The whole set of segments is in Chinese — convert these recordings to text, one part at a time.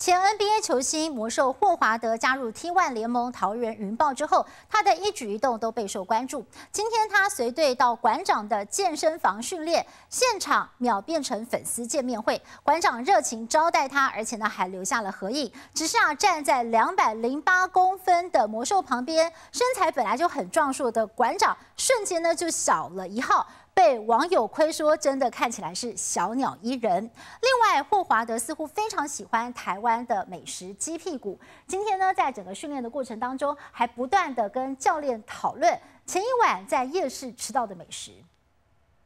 前 NBA 球星魔兽霍华德加入 T1 联盟桃园云豹之后，他的一举一动都备受关注。今天他随队到馆长的健身房训练，现场秒变成粉丝见面会，馆长热情招待他，而且呢还留下了合影。只是啊，站在两百零八公分的魔兽旁边，身材本来就很壮硕的馆长，瞬间呢就小了一号。被网友亏说，真的看起来是小鸟依人。另外，霍华德似乎非常喜欢台湾的美食鸡屁股。今天呢，在整个训练的过程当中，还不断的跟教练讨论前一晚在夜市吃到的美食。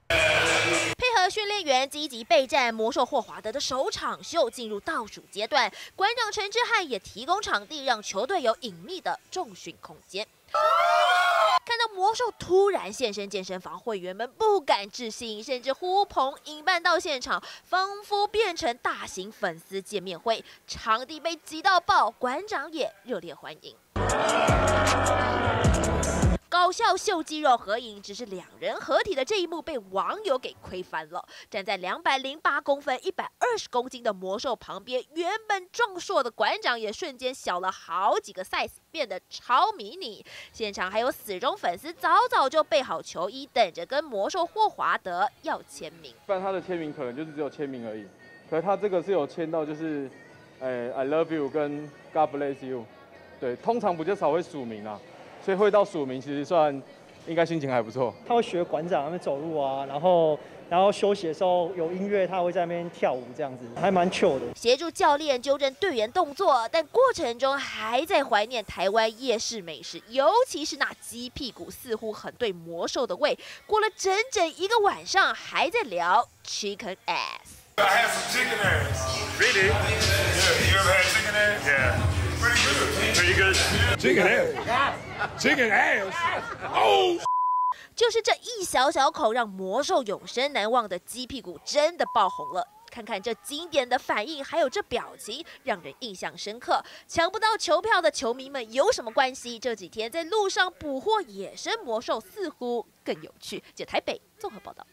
配合训练员积极备战魔兽霍华德的首场秀进入倒数阶段，馆长陈志汉也提供场地，让球队有隐秘的重训空间。看到魔兽突然现身健身房，会员们不敢置信，甚至呼朋引伴到现场，仿佛变成大型粉丝见面会，场地被挤到爆，馆长也热烈欢迎。搞笑秀肌肉合影，只是两人合体的这一幕被网友给亏翻了。站在两百零八公分、一百二十公斤的魔兽旁边，原本壮硕的馆长也瞬间小了好几个 size，变得超迷你。现场还有死忠粉丝早早就备好球衣，等着跟魔兽霍华德要签名。不然他的签名可能就是只有签名而已，可是他这个是有签到，就是，哎，I love you 跟 God bless you。对，通常比较少会署名啊。所以会到署名，其实算应该心情还不错。他会学馆长那边走路啊，然后然后休息的时候有音乐，他会在那边跳舞，这样子还蛮 chill 的。协助教练纠正队员动作，但过程中还在怀念台湾夜市美食，尤其是那鸡屁股，似乎很对魔兽的胃。过了整整一个晚上，还在聊 chicken ass。I have some chicken ass. Really? Yeah. You ever had chicken ass? Yeah. Chicken ass. Chicken ass. Oh. 就是这一小小口，让魔兽永生难忘的鸡屁股真的爆红了。看看这经典的反应，还有这表情，让人印象深刻。抢不到球票的球迷们有什么关系？这几天在路上捕获野生魔兽似乎更有趣。这台北综合报道。